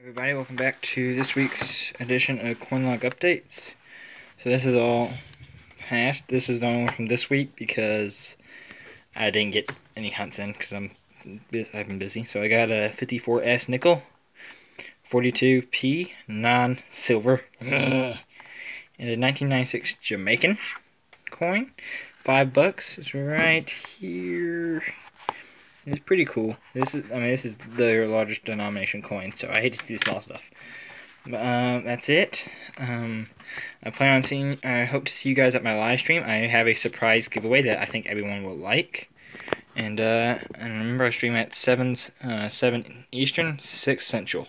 Everybody, welcome back to this week's edition of CoinLog Updates. So this is all past. This is the only one from this week because I didn't get any hunts in because I'm I've been busy. So I got a 54S nickel, 42p non-silver, and a 1996 Jamaican coin. Five bucks. It's right here. It's pretty cool. This is, I mean, this is the largest denomination coin, so I hate to see the small stuff. But um, that's it. Um, I plan on seeing. I hope to see you guys at my live stream. I have a surprise giveaway that I think everyone will like. And uh, and remember, I stream at seven uh, seven Eastern, six Central.